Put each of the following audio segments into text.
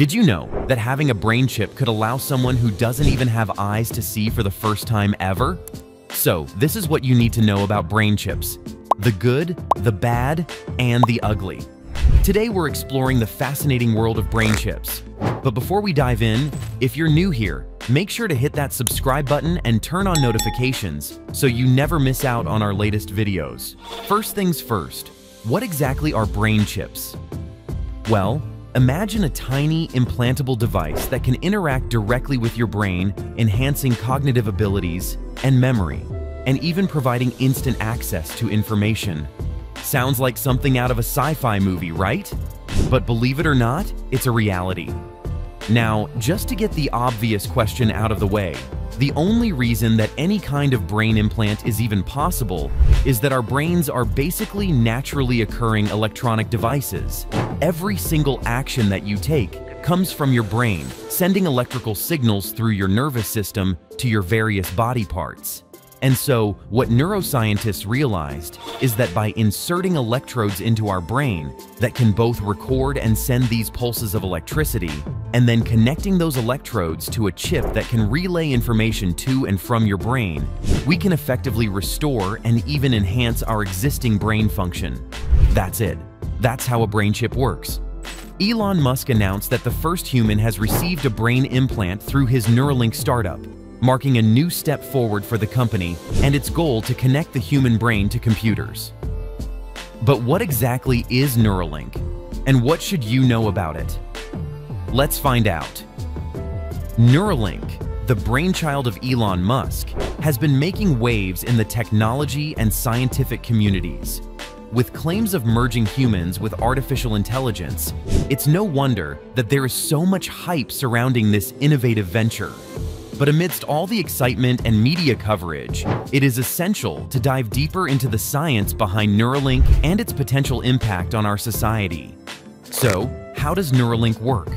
Did you know that having a brain chip could allow someone who doesn't even have eyes to see for the first time ever? So, this is what you need to know about brain chips. The good, the bad, and the ugly. Today we're exploring the fascinating world of brain chips. But before we dive in, if you're new here, make sure to hit that subscribe button and turn on notifications so you never miss out on our latest videos. First things first, what exactly are brain chips? Well, Imagine a tiny, implantable device that can interact directly with your brain, enhancing cognitive abilities and memory, and even providing instant access to information. Sounds like something out of a sci-fi movie, right? But believe it or not, it's a reality. Now, just to get the obvious question out of the way, the only reason that any kind of brain implant is even possible is that our brains are basically naturally occurring electronic devices. Every single action that you take comes from your brain, sending electrical signals through your nervous system to your various body parts. And so, what neuroscientists realized is that by inserting electrodes into our brain that can both record and send these pulses of electricity, and then connecting those electrodes to a chip that can relay information to and from your brain, we can effectively restore and even enhance our existing brain function. That's it. That's how a brain chip works. Elon Musk announced that the first human has received a brain implant through his Neuralink startup, marking a new step forward for the company and its goal to connect the human brain to computers. But what exactly is Neuralink, and what should you know about it? Let's find out. Neuralink, the brainchild of Elon Musk, has been making waves in the technology and scientific communities. With claims of merging humans with artificial intelligence, it's no wonder that there is so much hype surrounding this innovative venture. But amidst all the excitement and media coverage, it is essential to dive deeper into the science behind Neuralink and its potential impact on our society. So, how does Neuralink work?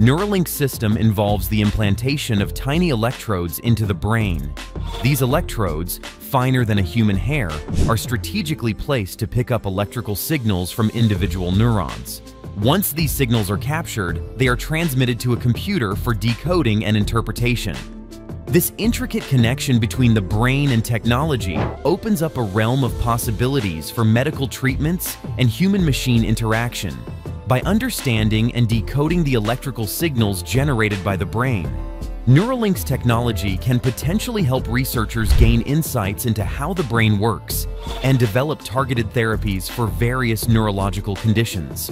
Neuralink's system involves the implantation of tiny electrodes into the brain. These electrodes, finer than a human hair, are strategically placed to pick up electrical signals from individual neurons. Once these signals are captured, they are transmitted to a computer for decoding and interpretation. This intricate connection between the brain and technology opens up a realm of possibilities for medical treatments and human-machine interaction. By understanding and decoding the electrical signals generated by the brain, Neuralink's technology can potentially help researchers gain insights into how the brain works and develop targeted therapies for various neurological conditions.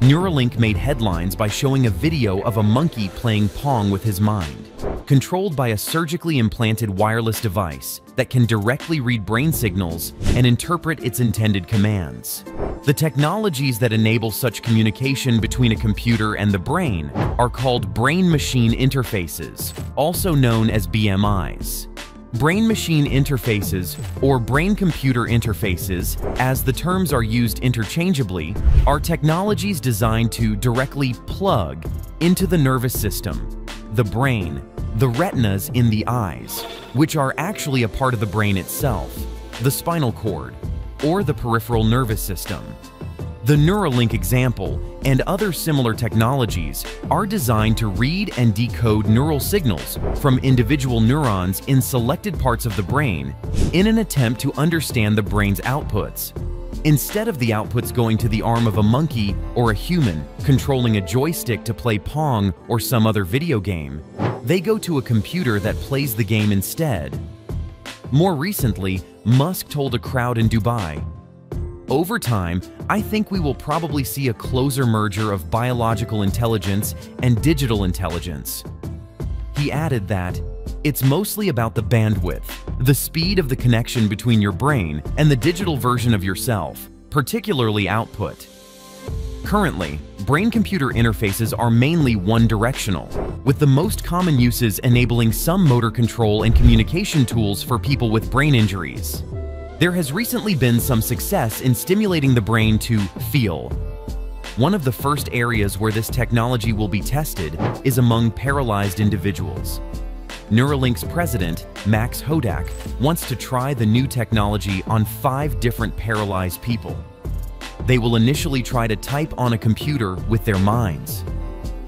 Neuralink made headlines by showing a video of a monkey playing Pong with his mind controlled by a surgically implanted wireless device that can directly read brain signals and interpret its intended commands. The technologies that enable such communication between a computer and the brain are called brain-machine interfaces, also known as BMIs. Brain-machine interfaces, or brain-computer interfaces, as the terms are used interchangeably, are technologies designed to directly plug into the nervous system, the brain, the retinas in the eyes, which are actually a part of the brain itself, the spinal cord, or the peripheral nervous system. The Neuralink example and other similar technologies are designed to read and decode neural signals from individual neurons in selected parts of the brain in an attempt to understand the brain's outputs. Instead of the outputs going to the arm of a monkey or a human controlling a joystick to play Pong or some other video game, they go to a computer that plays the game instead. More recently, Musk told a crowd in Dubai, Over time, I think we will probably see a closer merger of biological intelligence and digital intelligence. He added that, it's mostly about the bandwidth, the speed of the connection between your brain and the digital version of yourself, particularly output. Currently, brain-computer interfaces are mainly one-directional, with the most common uses enabling some motor control and communication tools for people with brain injuries. There has recently been some success in stimulating the brain to feel. One of the first areas where this technology will be tested is among paralyzed individuals. Neuralink's president, Max Hodak, wants to try the new technology on five different paralyzed people. They will initially try to type on a computer with their minds.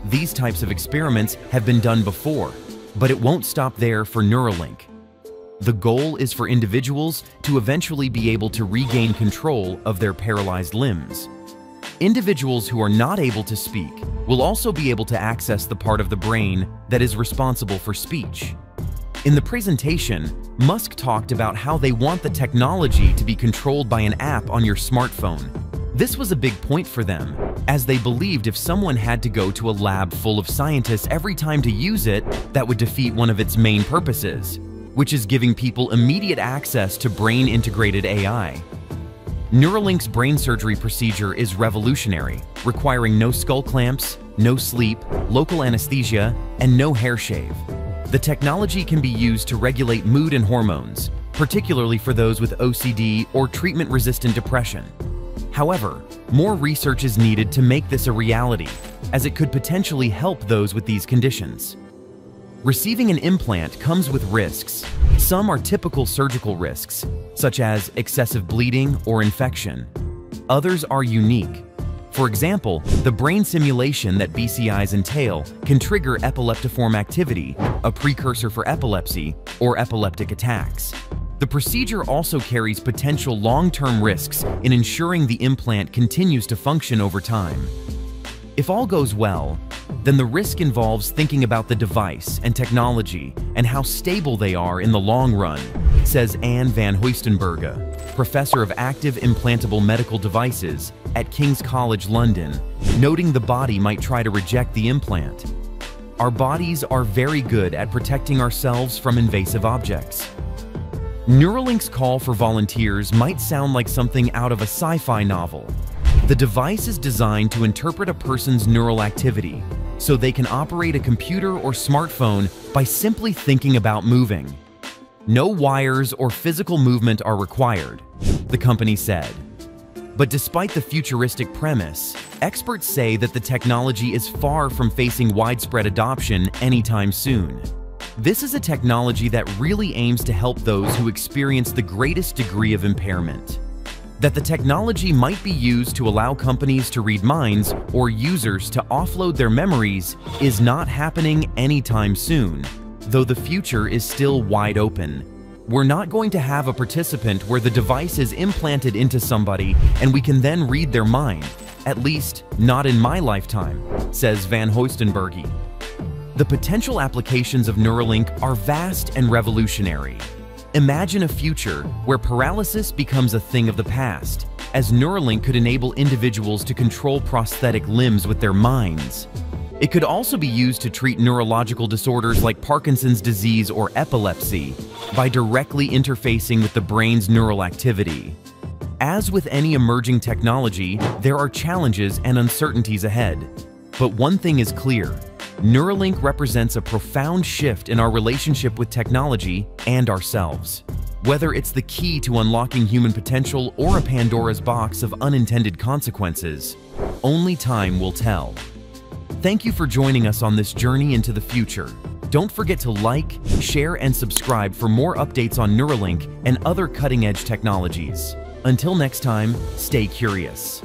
These types of experiments have been done before, but it won't stop there for Neuralink. The goal is for individuals to eventually be able to regain control of their paralyzed limbs. Individuals who are not able to speak will also be able to access the part of the brain that is responsible for speech. In the presentation, Musk talked about how they want the technology to be controlled by an app on your smartphone. This was a big point for them, as they believed if someone had to go to a lab full of scientists every time to use it, that would defeat one of its main purposes, which is giving people immediate access to brain-integrated AI. Neuralink's brain surgery procedure is revolutionary, requiring no skull clamps, no sleep, local anesthesia, and no hair shave. The technology can be used to regulate mood and hormones, particularly for those with OCD or treatment-resistant depression. However, more research is needed to make this a reality, as it could potentially help those with these conditions. Receiving an implant comes with risks. Some are typical surgical risks, such as excessive bleeding or infection. Others are unique, for example, the brain simulation that BCIs entail can trigger epileptiform activity, a precursor for epilepsy, or epileptic attacks. The procedure also carries potential long-term risks in ensuring the implant continues to function over time. If all goes well, then the risk involves thinking about the device and technology and how stable they are in the long run, says Anne Vanhoestenberghe, professor of active implantable medical devices at King's College London, noting the body might try to reject the implant. Our bodies are very good at protecting ourselves from invasive objects. Neuralink's call for volunteers might sound like something out of a sci-fi novel. The device is designed to interpret a person's neural activity so they can operate a computer or smartphone by simply thinking about moving. No wires or physical movement are required, the company said. But despite the futuristic premise, experts say that the technology is far from facing widespread adoption anytime soon. This is a technology that really aims to help those who experience the greatest degree of impairment. That the technology might be used to allow companies to read minds or users to offload their memories is not happening anytime soon, though the future is still wide open. We're not going to have a participant where the device is implanted into somebody and we can then read their mind, at least not in my lifetime, says Vanhoestenberghe. The potential applications of Neuralink are vast and revolutionary. Imagine a future where paralysis becomes a thing of the past, as Neuralink could enable individuals to control prosthetic limbs with their minds. It could also be used to treat neurological disorders like Parkinson's disease or epilepsy by directly interfacing with the brain's neural activity. As with any emerging technology, there are challenges and uncertainties ahead. But one thing is clear, Neuralink represents a profound shift in our relationship with technology and ourselves. Whether it's the key to unlocking human potential or a Pandora's box of unintended consequences, only time will tell. Thank you for joining us on this journey into the future. Don't forget to like, share, and subscribe for more updates on Neuralink and other cutting-edge technologies. Until next time, stay curious.